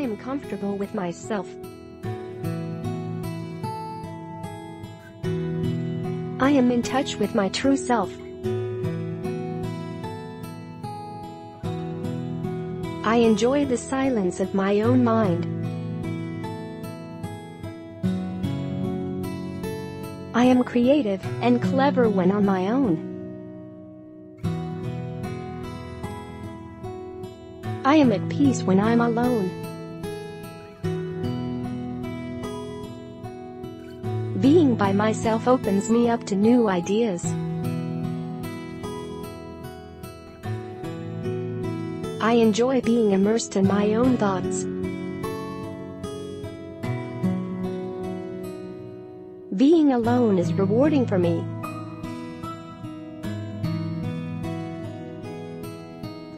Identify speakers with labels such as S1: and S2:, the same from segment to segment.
S1: I am comfortable with myself. I am in touch with my true self. I enjoy the silence of my own mind. I am creative and clever when on my own. I am at peace when I'm alone. By myself opens me up to new ideas. I enjoy being immersed in my own thoughts. Being alone is rewarding for me.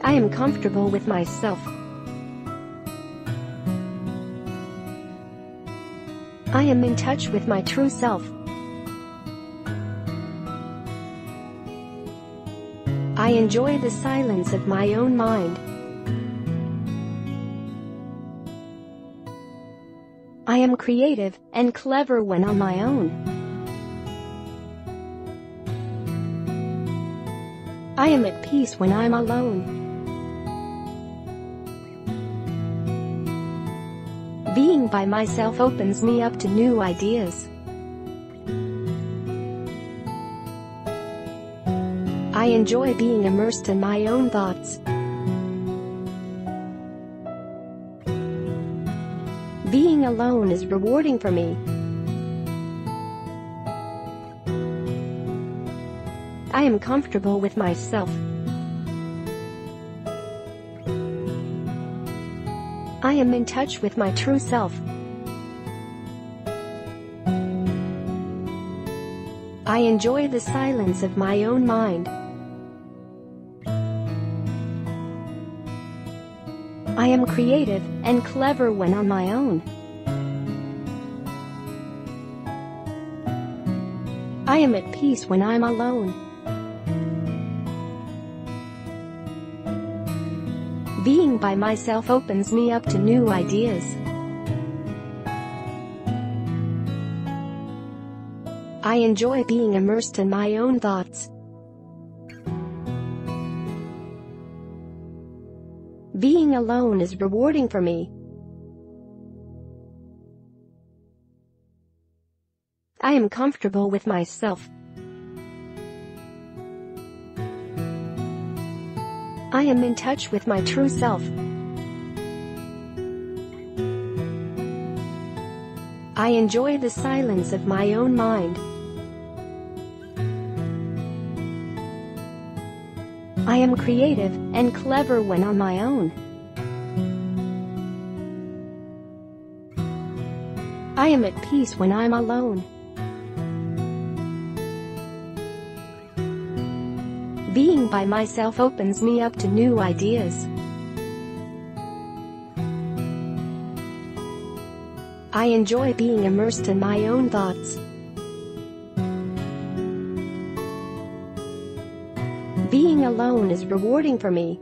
S1: I am comfortable with myself. I am in touch with my true self. I enjoy the silence of my own mind. I am creative and clever when on my own. I am at peace when I'm alone. Being by myself opens me up to new ideas. I enjoy being immersed in my own thoughts. Being alone is rewarding for me. I am comfortable with myself. I am in touch with my true self. I enjoy the silence of my own mind. I am creative and clever when on my own. I am at peace when I'm alone. Being by myself opens me up to new ideas. I enjoy being immersed in my own thoughts. Being alone is rewarding for me. I am comfortable with myself. I am in touch with my true self. I enjoy the silence of my own mind. I am creative and clever when on my own. I am at peace when I'm alone. Being by myself opens me up to new ideas. I enjoy being immersed in my own thoughts. Being alone is rewarding for me.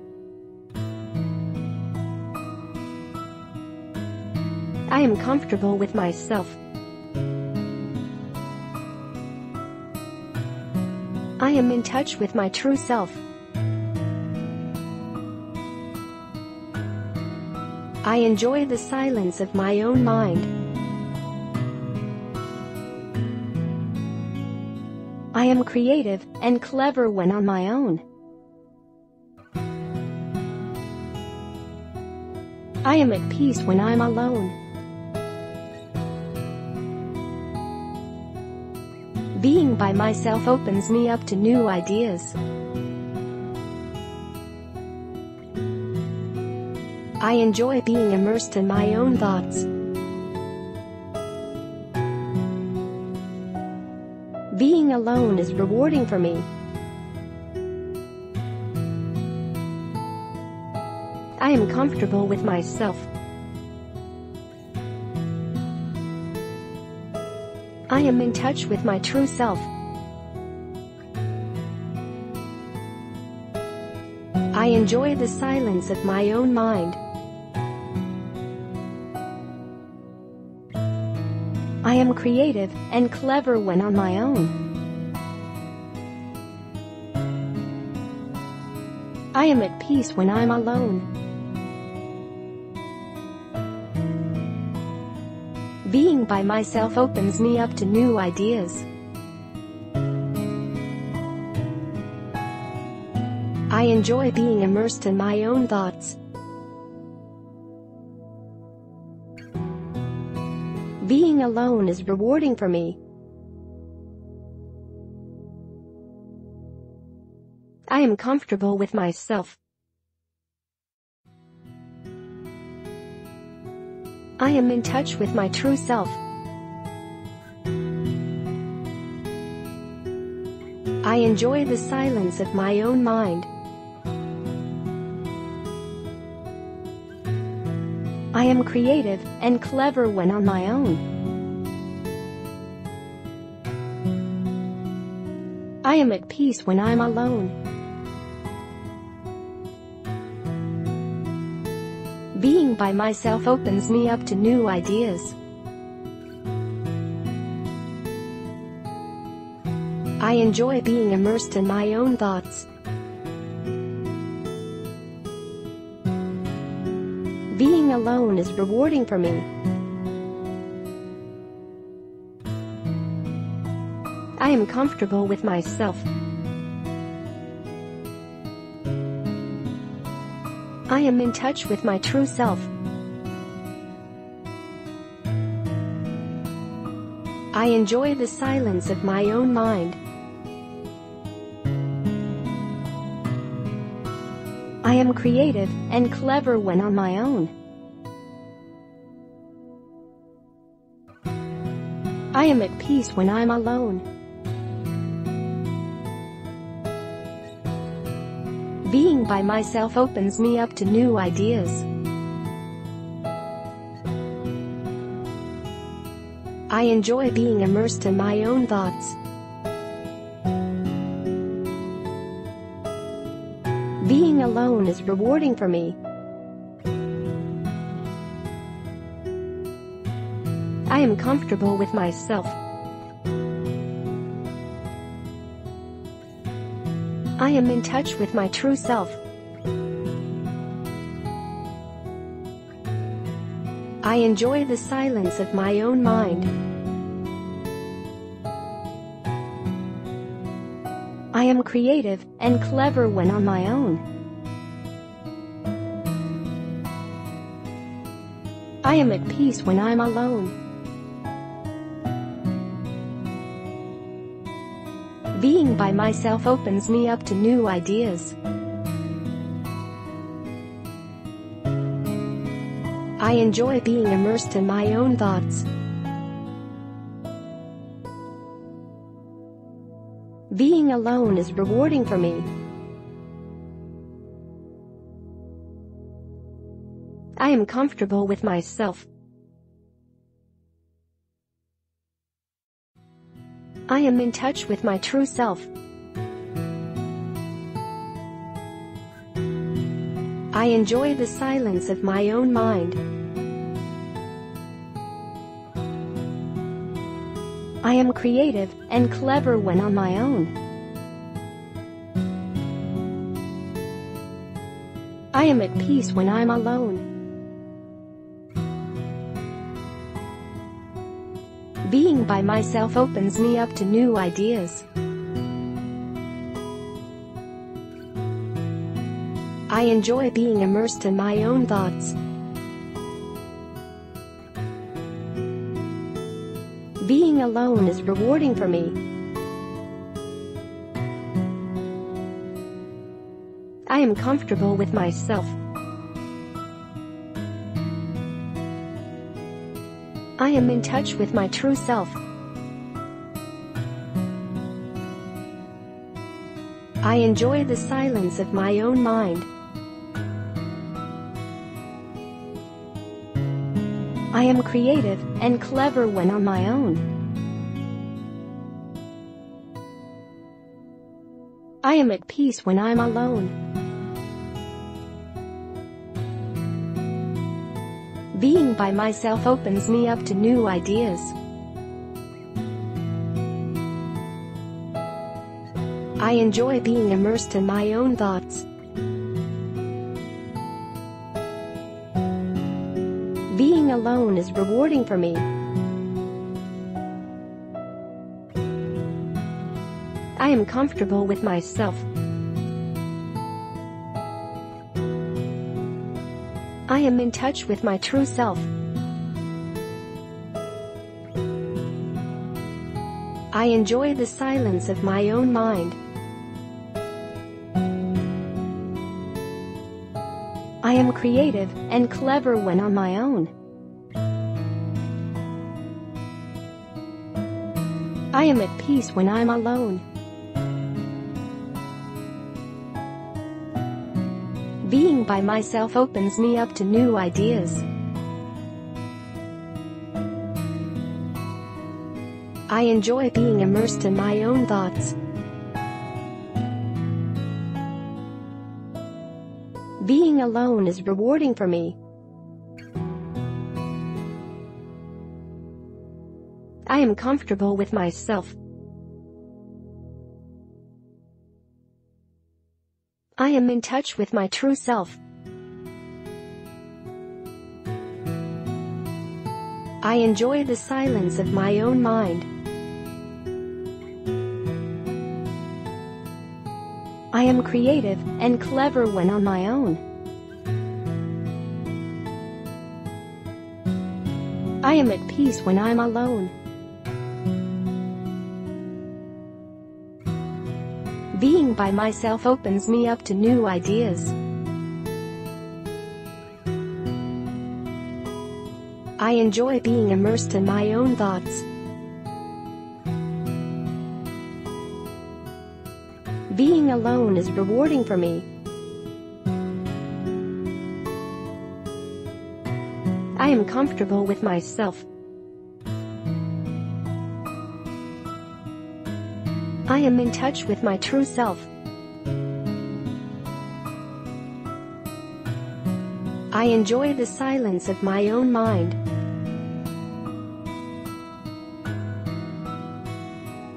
S1: I am comfortable with myself. I am in touch with my true self. I enjoy the silence of my own mind. I am creative and clever when on my own. I am at peace when I'm alone. Being by myself opens me up to new ideas. I enjoy being immersed in my own thoughts. Being alone is rewarding for me. I am comfortable with myself. I am in touch with my true self. I enjoy the silence of my own mind. I am creative and clever when on my own. I am at peace when I'm alone. Being by myself opens me up to new ideas. I enjoy being immersed in my own thoughts. Being alone is rewarding for me. I am comfortable with myself. I am in touch with my true self. I enjoy the silence of my own mind. I am creative and clever when on my own. I am at peace when I'm alone. By myself opens me up to new ideas. I enjoy being immersed in my own thoughts. Being alone is rewarding for me. I am comfortable with myself. I am in touch with my true self. I enjoy the silence of my own mind. I am creative and clever when on my own. I am at peace when I'm alone. Being by myself opens me up to new ideas. I enjoy being immersed in my own thoughts. Being alone is rewarding for me. I am comfortable with myself. I am in touch with my true self. I enjoy the silence of my own mind. I am creative and clever when on my own. I am at peace when I'm alone. Being by myself opens me up to new ideas. I enjoy being immersed in my own thoughts. Being alone is rewarding for me. I am comfortable with myself. I am in touch with my true self. I enjoy the silence of my own mind. I am creative and clever when on my own. I am at peace when I'm alone. Being by myself opens me up to new ideas. I enjoy being immersed in my own thoughts. Being alone is rewarding for me. I am comfortable with myself. I am in touch with my true self. I enjoy the silence of my own mind. I am creative and clever when on my own. I am at peace when I'm alone. Being by myself opens me up to new ideas. I enjoy being immersed in my own thoughts. Alone is rewarding for me. I am comfortable with myself. I am in touch with my true self. I enjoy the silence of my own mind. I am creative and clever when on my own. I am at peace when I'm alone. Being by myself opens me up to new ideas. I enjoy being immersed in my own thoughts. Being alone is rewarding for me. Am comfortable with myself. I am in touch with my true self. I enjoy the silence of my own mind. I am creative and clever when on my own. I am at peace when I'm alone. Being by myself opens me up to new ideas. I enjoy being immersed in my own thoughts. Being alone is rewarding for me. I am comfortable with myself. I am in touch with my true self. I enjoy the silence of my own mind.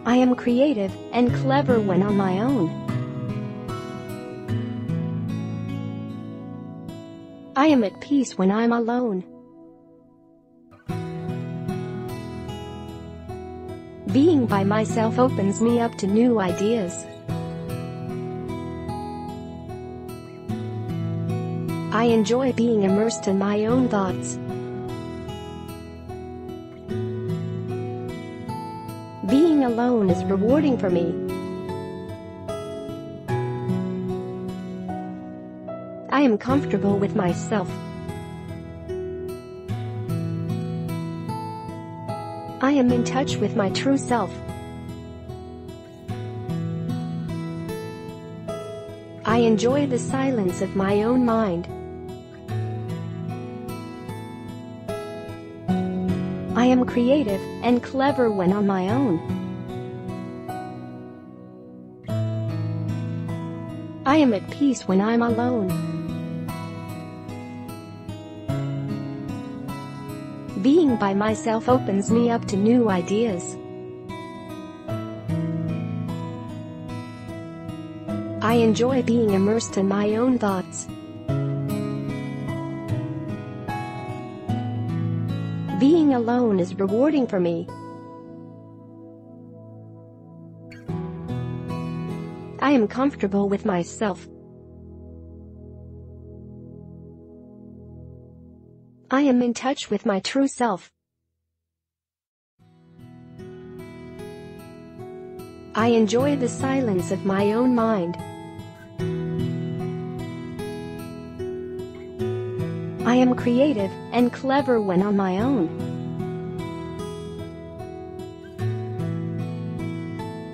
S1: I am creative and clever when on my own. I am at peace when I'm alone. Being by myself opens me up to new ideas. I enjoy being immersed in my own thoughts. Being alone is rewarding for me. I am comfortable with myself. I am in touch with my true self. I enjoy the silence of my own mind. I am creative and clever when on my own. I am at peace when I'm alone. Being by myself opens me up to new ideas. I enjoy being immersed in my own thoughts. Being alone is rewarding for me. I am comfortable with myself. I am in touch with my true self. I enjoy the silence of my own mind. I am creative and clever when on my own.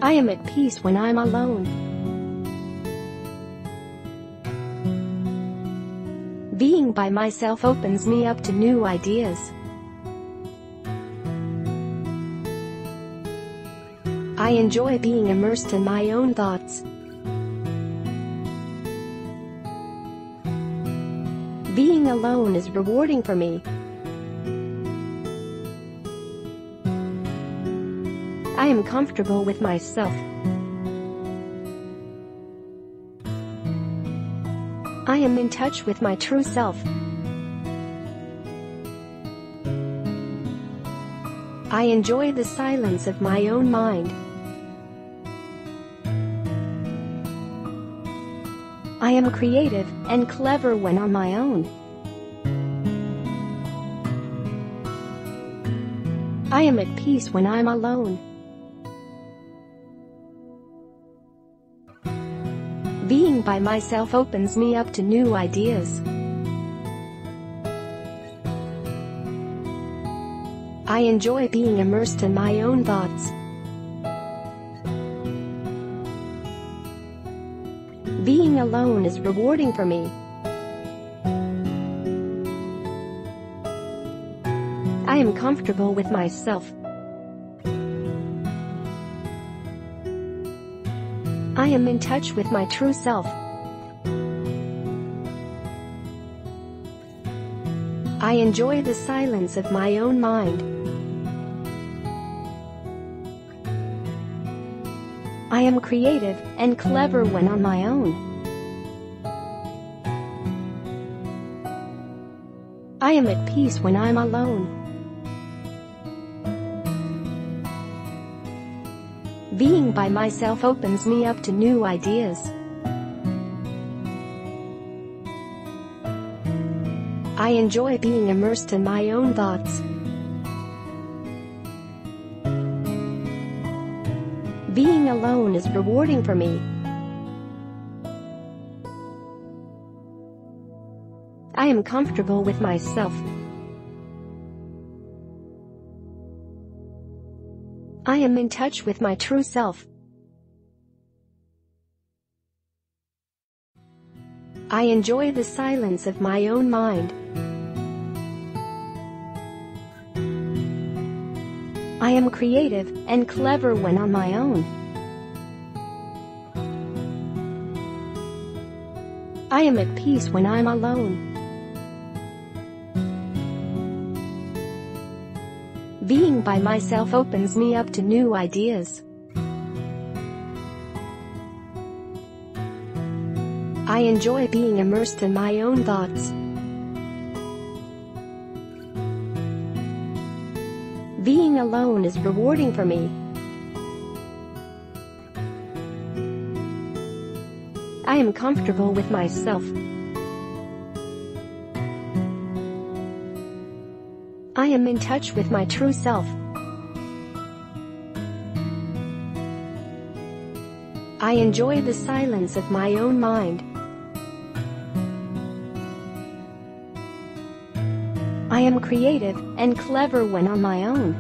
S1: I am at peace when I'm alone. Being by myself opens me up to new ideas. I enjoy being immersed in my own thoughts. Being alone is rewarding for me. I am comfortable with myself. I am in touch with my true self. I enjoy the silence of my own mind. I am creative and clever when on my own. I am at peace when I'm alone. By myself opens me up to new ideas. I enjoy being immersed in my own thoughts. Being alone is rewarding for me. I am comfortable with myself. I am in touch with my true self. I enjoy the silence of my own mind. I am creative and clever when on my own. I am at peace when I'm alone. Being by myself opens me up to new ideas. I enjoy being immersed in my own thoughts. Being alone is rewarding for me. I am comfortable with myself. Am in touch with my true self. I enjoy the silence of my own mind. I am creative and clever when on my own. I am at peace when I'm alone. Being by myself opens me up to new ideas. I enjoy being immersed in my own thoughts. Being alone is rewarding for me. I am comfortable with myself. Am in touch with my true self. I enjoy the silence of my own mind. I am creative and clever when on my own.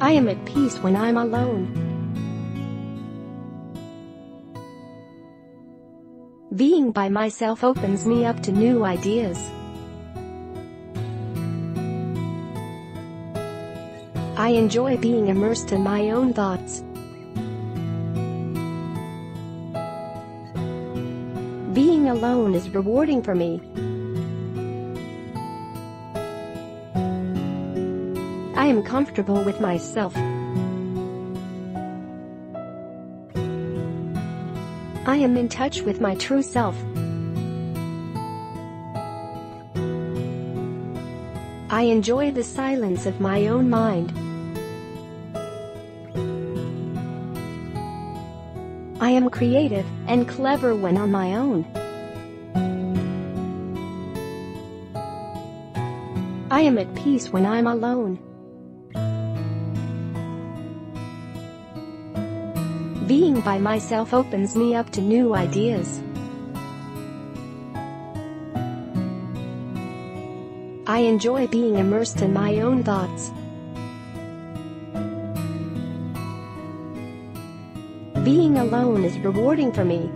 S1: I am at peace when I'm alone. Being by myself opens me up to new ideas. I enjoy being immersed in my own thoughts. Being alone is rewarding for me. I am comfortable with myself. I am in touch with my true self. I enjoy the silence of my own mind. I am creative and clever when on my own. I am at peace when I'm alone. Being by myself opens me up to new ideas. I enjoy being immersed in my own thoughts. Being alone is rewarding for me.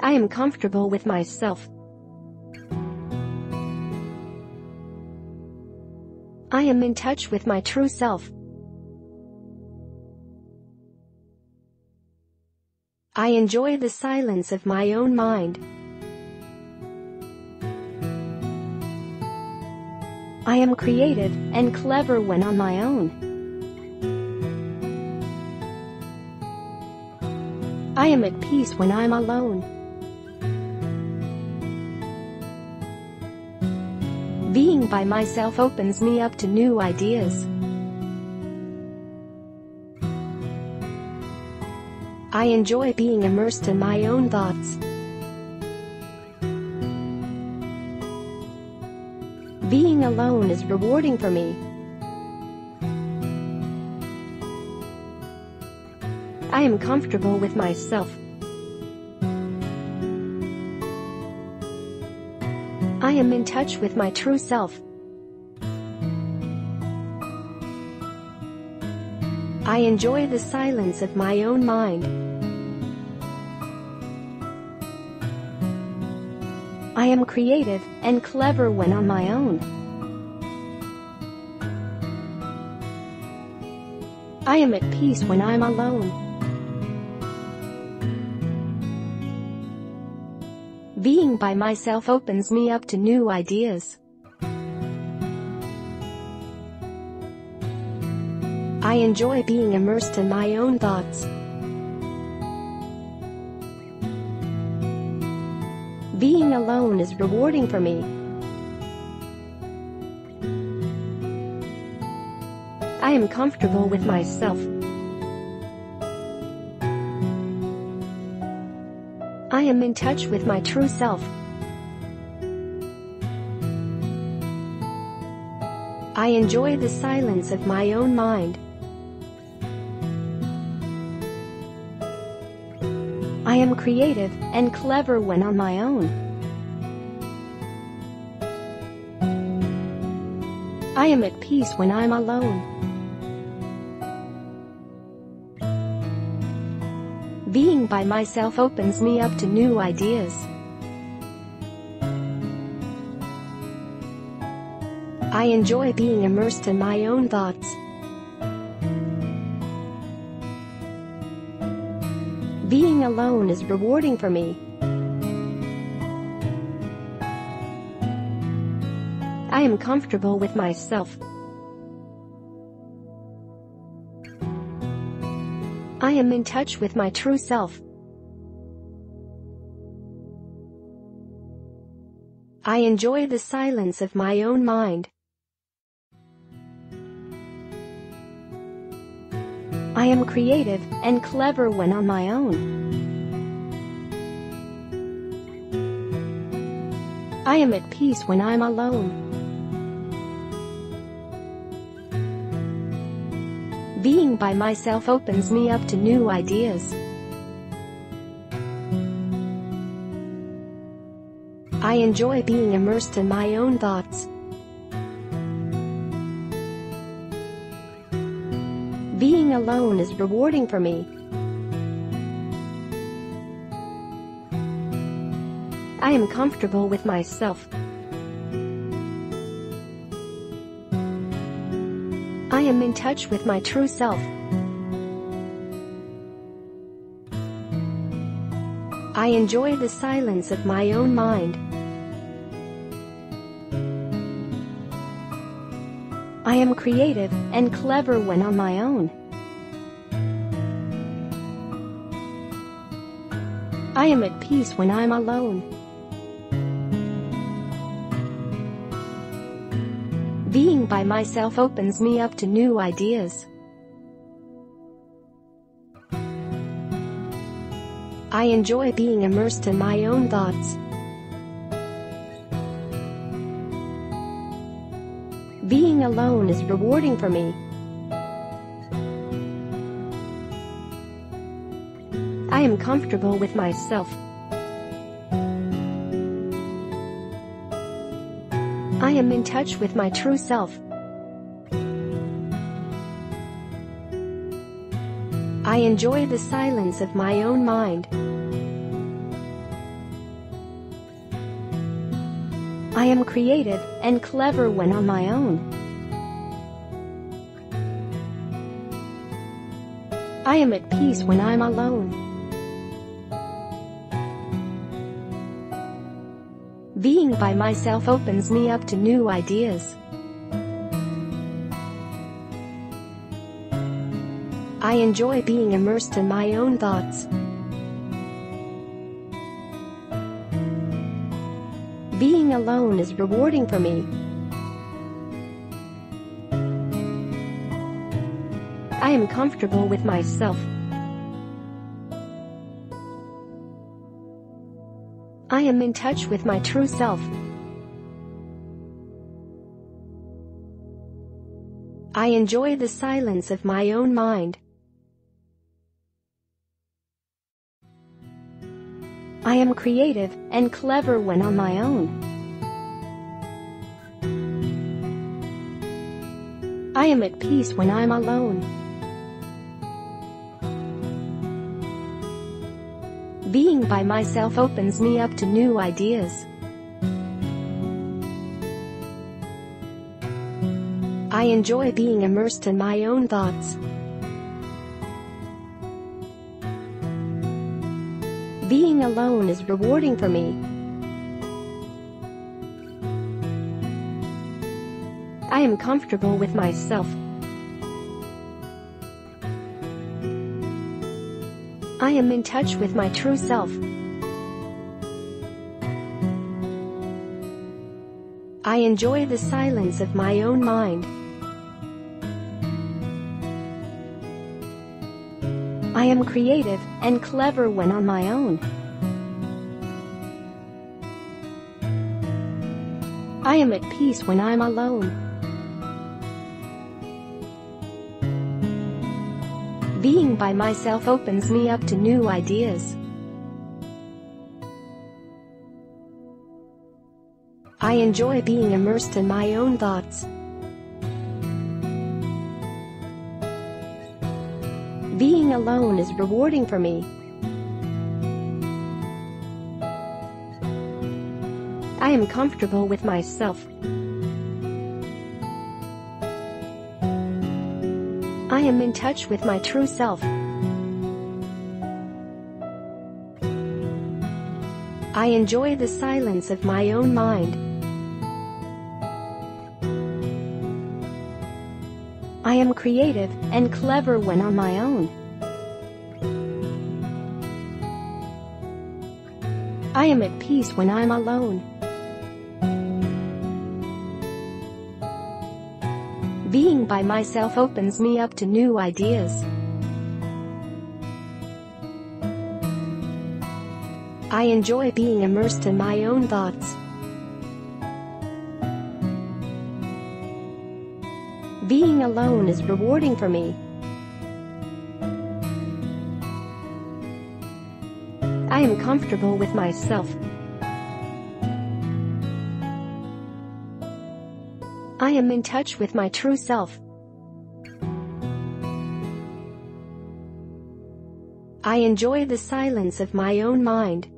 S1: I am comfortable with myself. am in touch with my true self. I enjoy the silence of my own mind. I am creative and clever when on my own. I am at peace when I'm alone. Being by myself opens me up to new ideas. I enjoy being immersed in my own thoughts. Being alone is rewarding for me. I am comfortable with myself. I am in touch with my true self. I enjoy the silence of my own mind. I am creative and clever when on my own. I am at peace when I'm alone. Being by myself opens me up to new ideas. I enjoy being immersed in my own thoughts. Being alone is rewarding for me. I am comfortable with myself. Am in touch with my true self. I enjoy the silence of my own mind. I am creative and clever when on my own. I am at peace when I'm alone. Being by myself opens me up to new ideas. I enjoy being immersed in my own thoughts. Being alone is rewarding for me. I am comfortable with myself. Am in touch with my true self. I enjoy the silence of my own mind. I am creative and clever when on my own. I am at peace when I'm alone. Being by myself opens me up to new ideas. I enjoy being immersed in my own thoughts. Being alone is rewarding for me. I am comfortable with myself. Am in touch with my true self. I enjoy the silence of my own mind. I am creative and clever when on my own. I am at peace when I'm alone. By myself opens me up to new ideas. I enjoy being immersed in my own thoughts. Being alone is rewarding for me. I am comfortable with myself. I am in touch with my true self. I enjoy the silence of my own mind. I am creative and clever when on my own. I am at peace when I'm alone. Being by myself opens me up to new ideas. I enjoy being immersed in my own thoughts. Being alone is rewarding for me. I am comfortable with myself. I am in touch with my true self. I enjoy the silence of my own mind. I am creative and clever when on my own. I am at peace when I'm alone. Being by myself opens me up to new ideas. I enjoy being immersed in my own thoughts. Being alone is rewarding for me. I am comfortable with myself. I am in touch with my true self. I enjoy the silence of my own mind. I am creative and clever when on my own. I am at peace when I'm alone. Being by myself opens me up to new ideas. I enjoy being immersed in my own thoughts. Being alone is rewarding for me. I am comfortable with myself. I am in touch with my true self. I enjoy the silence of my own mind. I am creative and clever when on my own. I am at peace when I'm alone. By myself opens me up to new ideas. I enjoy being immersed in my own thoughts. Being alone is rewarding for me. I am comfortable with myself. I am in touch with my true self. I enjoy the silence of my own mind.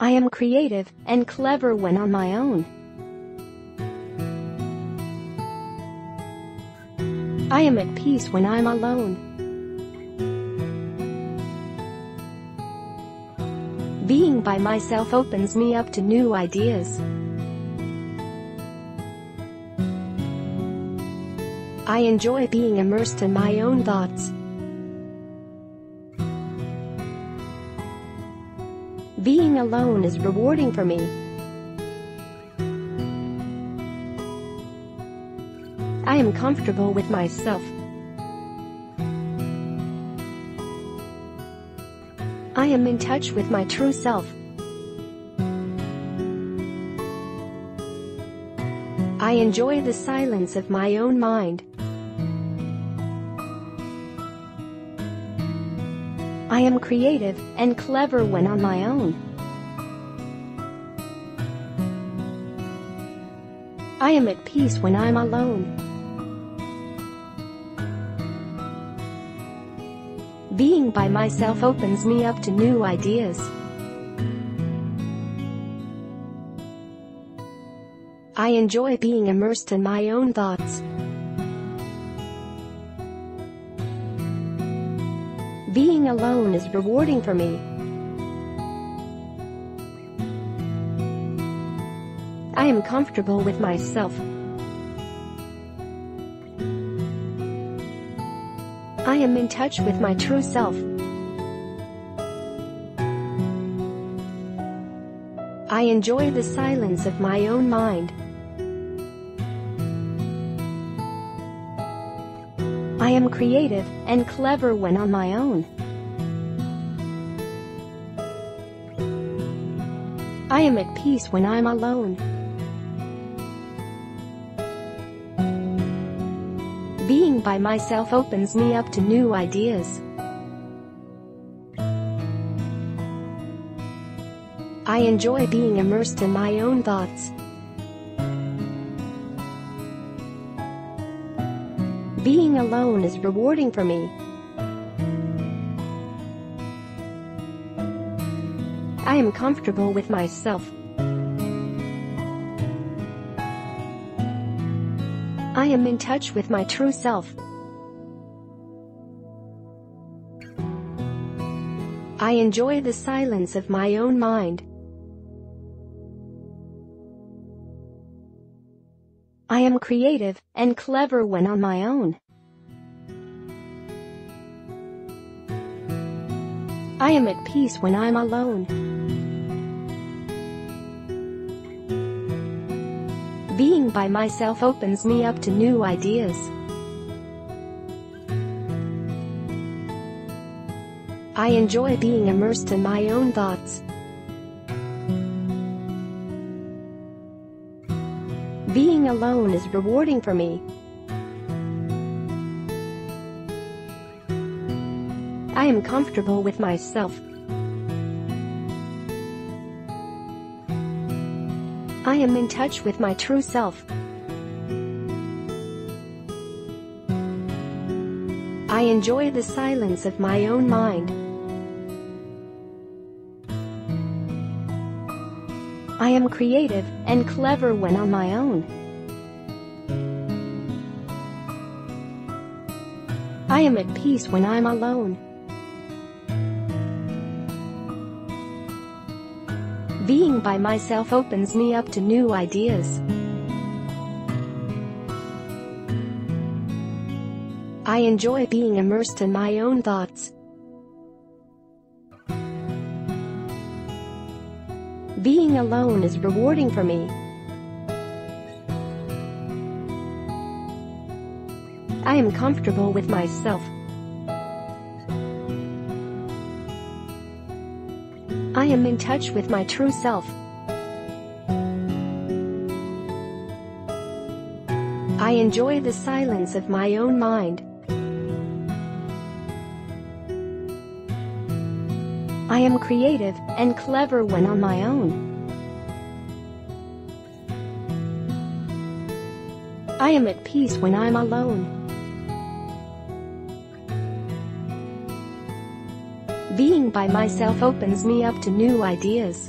S1: I am creative and clever when on my own. I am at peace when I'm alone. Being by myself opens me up to new ideas. I enjoy being immersed in my own thoughts. Being alone is rewarding for me. I am comfortable with myself. I am in touch with my true self. I enjoy the silence of my own mind. I am creative and clever when on my own. I am at peace when I'm alone. Being by myself opens me up to new ideas. I enjoy being immersed in my own thoughts. Being alone is rewarding for me. I am comfortable with myself. I am in touch with my true self. I enjoy the silence of my own mind. I am creative and clever when on my own. I am at peace when I'm alone. Being by myself opens me up to new ideas. I enjoy being immersed in my own thoughts. Being alone is rewarding for me. I am comfortable with myself. I am in touch with my true self. I enjoy the silence of my own mind. I am creative and clever when on my own. I am at peace when I'm alone. Being by myself opens me up to new ideas. I enjoy being immersed in my own thoughts. Being alone is rewarding for me. I am comfortable with myself. I am in touch with my true self. I enjoy the silence of my own mind. I am creative and clever when on my own. I am at peace when I'm alone. Being by myself opens me up to new ideas. I enjoy being immersed in my own thoughts. Being alone is rewarding for me. I am comfortable with myself. I am in touch with my true self. I enjoy the silence of my own mind. I am creative and clever when on my own. I am at peace when I'm alone. Being by myself opens me up to new ideas.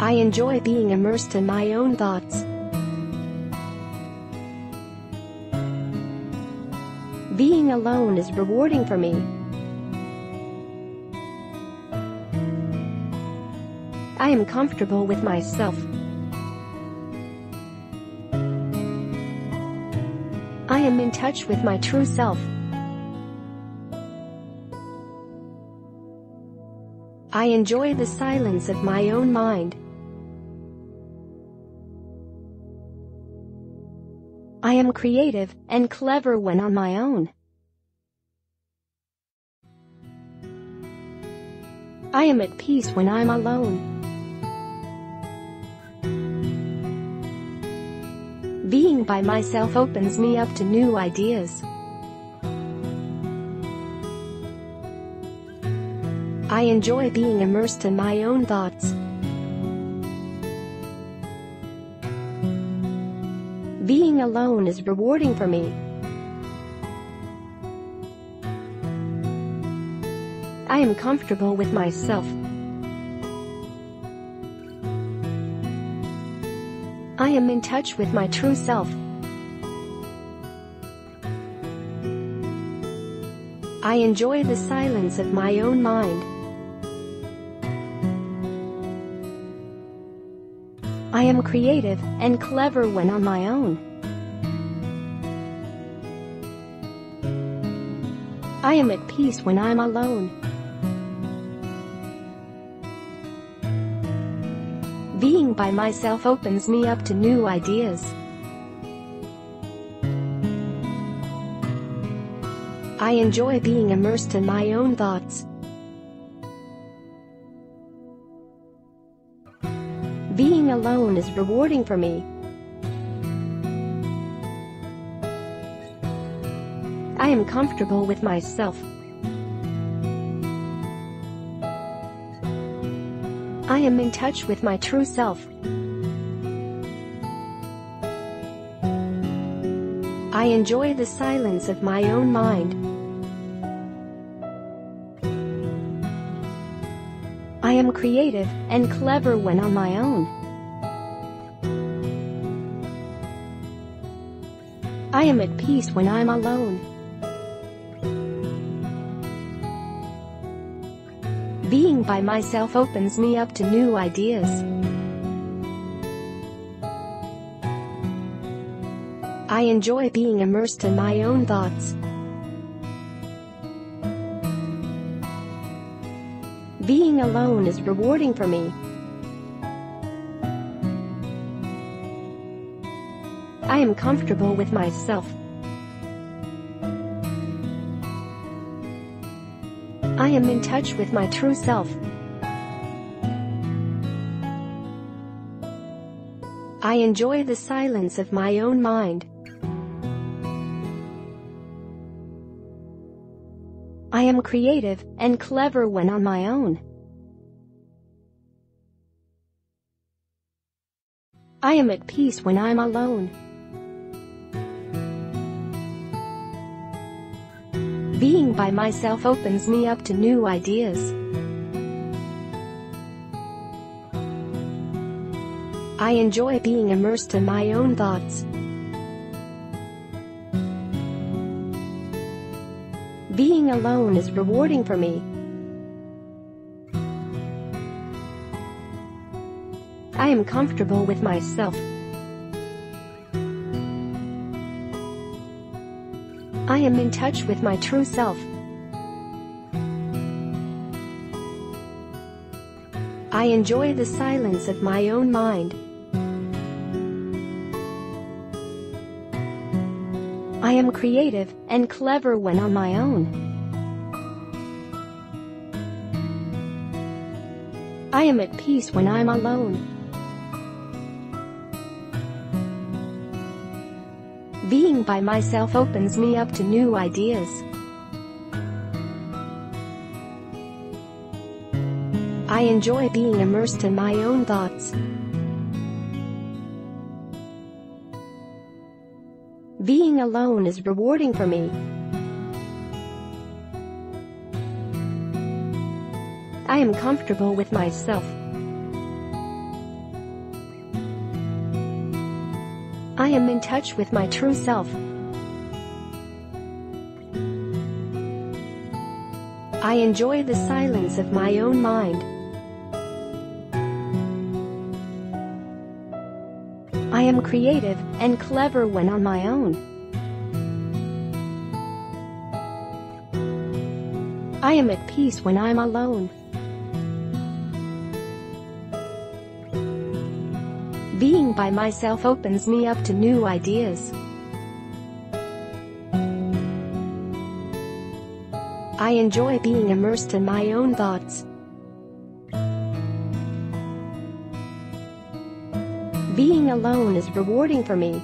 S1: I enjoy being immersed in my own thoughts. Being alone is rewarding for me. I am comfortable with myself. Am in touch with my true self. I enjoy the silence of my own mind. I am creative and clever when on my own. I am at peace when I'm alone. By myself opens me up to new ideas. I enjoy being immersed in my own thoughts. Being alone is rewarding for me. I am comfortable with myself. I am in touch with my true self. I enjoy the silence of my own mind. I am creative and clever when on my own. I am at peace when I'm alone. Being by myself opens me up to new ideas. I enjoy being immersed in my own thoughts. Being alone is rewarding for me. I am comfortable with myself. I am in touch with my true self. I enjoy the silence of my own mind. I am creative and clever when on my own. I am at peace when I'm alone. Being by myself opens me up to new ideas. I enjoy being immersed in my own thoughts. Being alone is rewarding for me. I am comfortable with myself. I am in touch with my true self. I enjoy the silence of my own mind. I am creative and clever when on my own. I am at peace when I'm alone. Being by myself opens me up to new ideas. I enjoy being immersed in my own thoughts. Being alone is rewarding for me. I am comfortable with myself. I am in touch with my true self. I enjoy the silence of my own mind. I am creative and clever when on my own. I am at peace when I'm alone. Being by myself opens me up to new ideas. I enjoy being immersed in my own thoughts. Being alone is rewarding for me. I am comfortable with myself. I am in touch with my true self. I enjoy the silence of my own mind. I am creative and clever when on my own. I am at peace when I'm alone. Being by myself opens me up to new ideas. I enjoy being immersed in my own thoughts. Being alone is rewarding for me.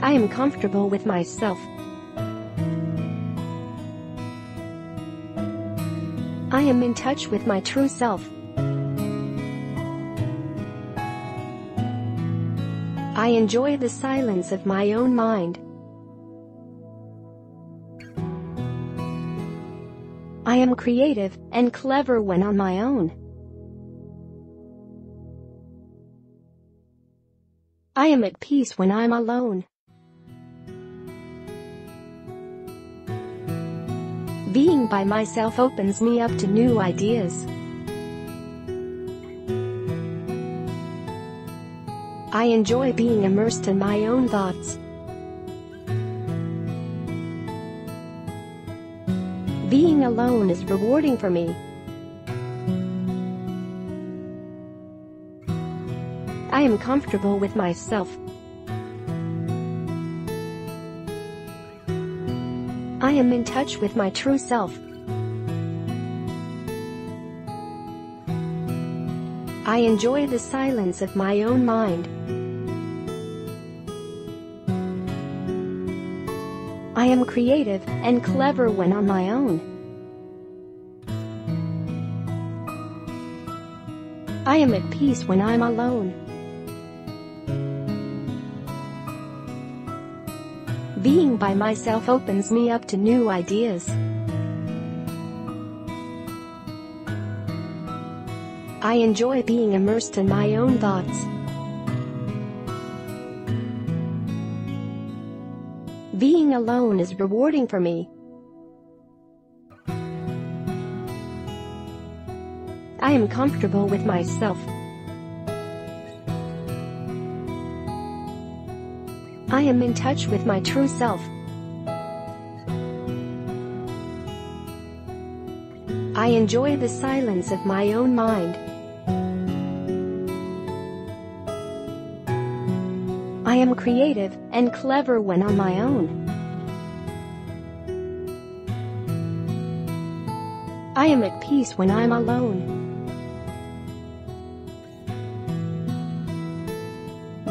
S1: I am comfortable with myself. I am in touch with my true self. I enjoy the silence of my own mind. I am creative and clever when on my own. I am at peace when I'm alone. Being by myself opens me up to new ideas. I enjoy being immersed in my own thoughts. Being alone is rewarding for me. I am comfortable with myself. I am in touch with my true self. I enjoy the silence of my own mind. I am creative and clever when on my own. I am at peace when I'm alone. Being by myself opens me up to new ideas. I enjoy being immersed in my own thoughts. Being alone is rewarding for me. I am comfortable with myself. I am in touch with my true self. I enjoy the silence of my own mind. I am creative and clever when on my own. I am at peace when I'm alone.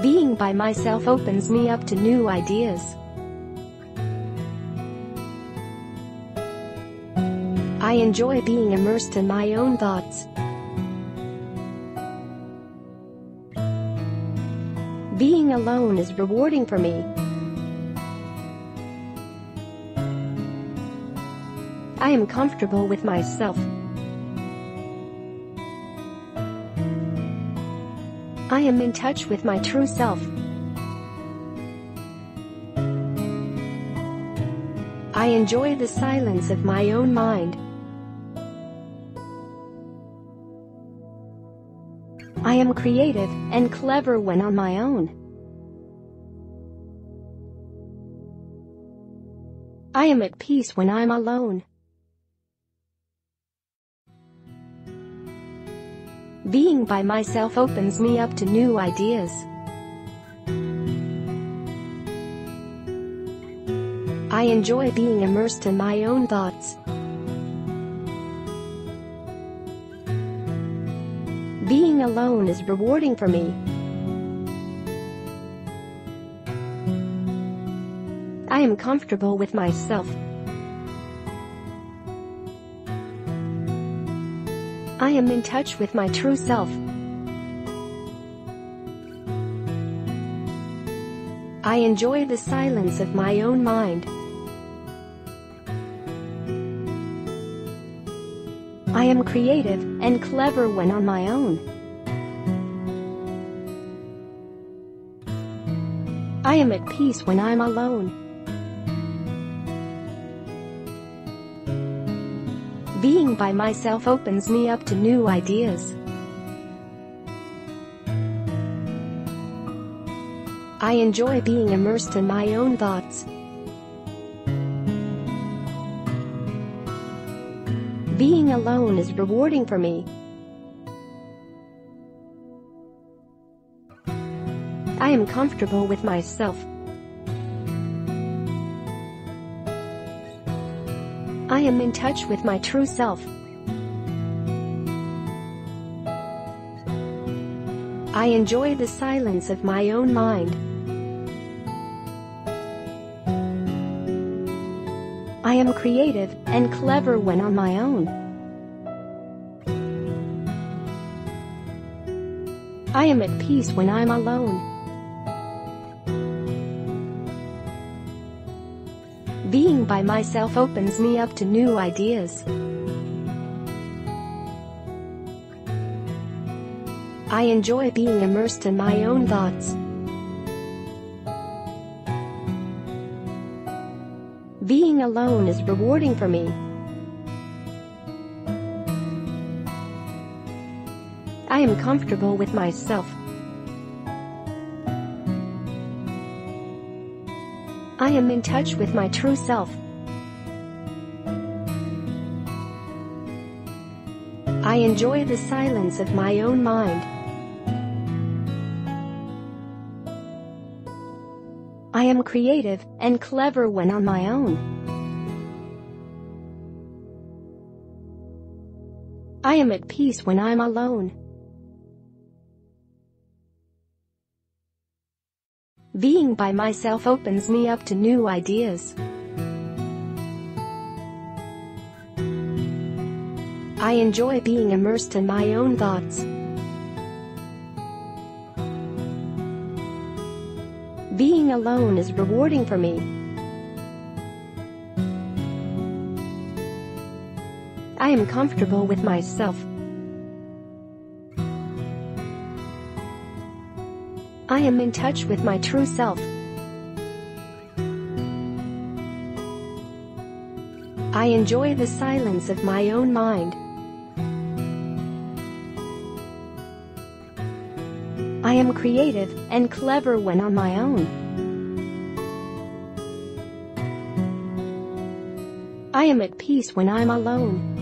S1: Being by myself opens me up to new ideas. I enjoy being immersed in my own thoughts. Being alone is rewarding for me. I am comfortable with myself. I am in touch with my true self. I enjoy the silence of my own mind. I am creative and clever when on my own. I am at peace when I'm alone. Being by myself opens me up to new ideas. I enjoy being immersed in my own thoughts. Being alone is rewarding for me. I am comfortable with myself. I am in touch with my true self. I enjoy the silence of my own mind. I am creative and clever when on my own. I am at peace when I'm alone. Being by myself opens me up to new ideas. I enjoy being immersed in my own thoughts. Being alone is rewarding for me. I am comfortable with myself. I am in touch with my true self. I enjoy the silence of my own mind. I am creative and clever when on my own. I am at peace when I'm alone. By myself opens me up to new ideas. I enjoy being immersed in my own thoughts. Being alone is rewarding for me. I am comfortable with myself. I am in touch with my true self. I enjoy the silence of my own mind. I am creative and clever when on my own. I am at peace when I'm alone. Being by myself opens me up to new ideas. I enjoy being immersed in my own thoughts. Being alone is rewarding for me. I am comfortable with myself. I am in touch with my true self. I enjoy the silence of my own mind. I am creative and clever when on my own. I am at peace when I'm alone.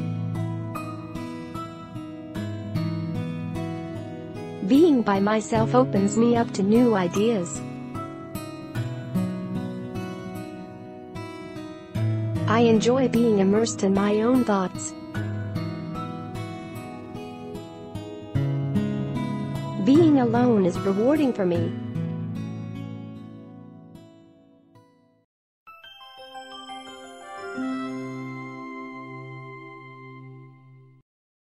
S1: Being by myself opens me up to new ideas. I enjoy being immersed in my own thoughts. Being alone is rewarding for me.